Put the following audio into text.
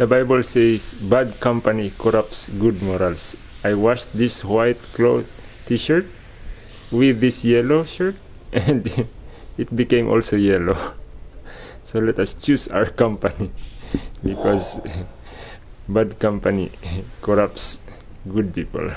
The Bible says, bad company corrupts good morals. I washed this white cloth t-shirt with this yellow shirt and it became also yellow. So let us choose our company because bad company corrupts good people.